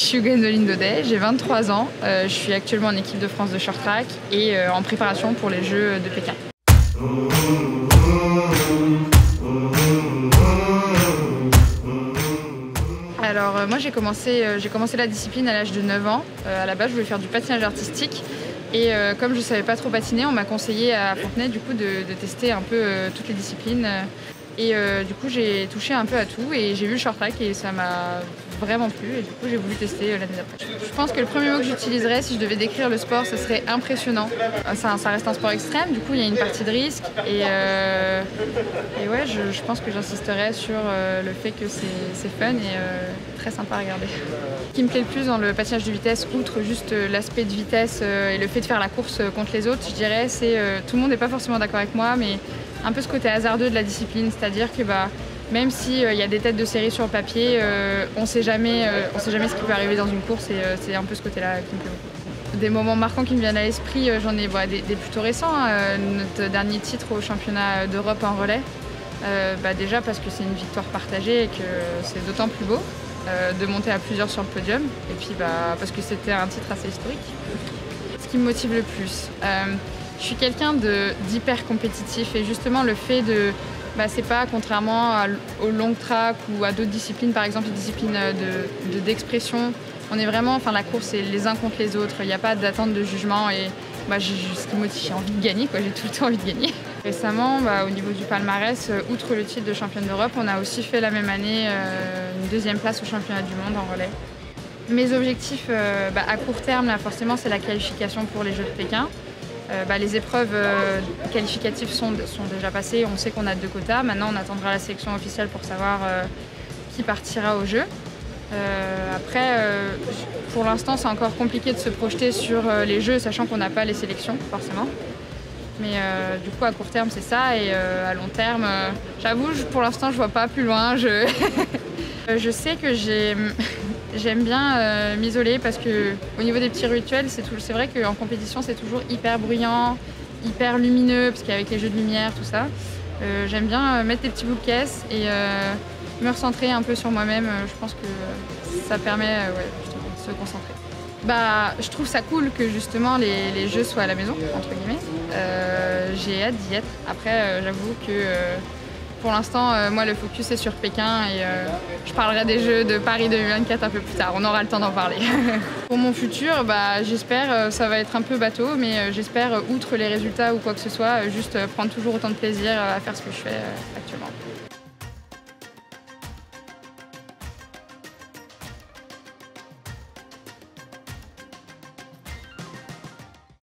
Je suis Gwendoline Daudet, j'ai 23 ans. je suis actuellement en équipe de France de short track et en préparation pour les Jeux de Pékin. Alors moi j'ai commencé, la discipline à l'âge de 9 ans. à la base je voulais faire du patinage artistique et euh, comme je ne savais pas trop patiner, on m'a conseillé à Fontenay du coup de, tester un peu euh, toutes les disciplines. Et euh, du coup, j'ai touché un peu à tout et j'ai vu le short track et ça m'a vraiment plu. Et du coup, j'ai voulu tester l'année d'après. Je pense que le premier mot que j'utiliserais si je devais décrire le sport, ce serait impressionnant. Ça, ça reste un sport extrême, du coup, il y a une partie de risque. Et, et ouais, je, pense que j'insisterais sur le fait que c'est fun et très sympa à regarder. Ce qui me plaît le plus dans le patinage de vitesse, outre juste l'aspect de vitesse et le fait de faire la course contre les autres, je dirais, c'est tout le monde n'est pas forcément d'accord avec moi, mais un peu ce côté hasardeux de la discipline, c'est-à-dire que bah, même s'il euh, y a des têtes de série sur le papier, euh, on ne sait jamais ce qui peut arriver dans une course et euh, c'est un peu ce côté-là qui me plaît beaucoup. Des moments marquants qui me viennent à l'esprit, j'en ai des, plutôt récents. Hein. notre dernier titre au championnat d'Europe en relais, bah, déjà parce que c'est une victoire partagée et que c'est d'autant plus beau de monter à plusieurs sur le podium et puis bah, parce que c'était un titre assez historique. Ce qui me motive le plus, je suis quelqu'un d'hyper compétitif et justement le fait de. Bah, c'est pas contrairement au long track ou à d'autres disciplines, par exemple les disciplines d'expression. on est vraiment, enfin la course c'est les uns contre les autres, il n'y a pas d'attente de jugement et bah, j'ai j'ai envie de gagner, j'ai tout le temps envie de gagner. Récemment, bah, au niveau du palmarès, euh, outre le titre de championne d'Europe, on a aussi fait la même année euh, une deuxième place au championnat du monde en relais. Mes objectifs euh, à court terme, là, forcément, c'est la qualification pour les Jeux de Pékin. Euh, bah, les épreuves euh, qualificatives sont, déjà passées, on sait qu'on a deux quotas. Maintenant, on attendra la sélection officielle pour savoir euh, qui partira au jeu. après, pour l'instant, c'est encore compliqué de se projeter sur les jeux, sachant qu'on n'a pas les sélections, forcément. Mais du coup, à court terme, c'est ça. Et à long terme, j'avoue, pour l'instant, je vois pas plus loin. Je, je sais que j'ai J'aime bien euh, m'isoler parce que au niveau des petits rituels, c'est vrai qu'en compétition c'est toujours hyper bruyant, hyper lumineux parce qu'avec les jeux de lumière, tout ça. Euh, j'aime bien euh, mettre des petits bouts de caisse et me recentrer un peu sur moi-même. Je pense que ça permet de se concentrer. Bah, je trouve ça cool que justement les, les jeux soient à la maison, entre guillemets. J'ai hâte d'y être. Après, j'avoue que pour l'instant, euh, moi, le focus est sur Pékin et euh, je parlerai des Jeux de Paris 2024 un peu plus tard. On aura le temps d'en parler. pour mon futur, bah, j'espère, euh, ça va être un peu bateau, mais j'espère, outre les résultats ou quoi que ce soit, juste prendre toujours autant de plaisir à faire ce que je fais actuellement.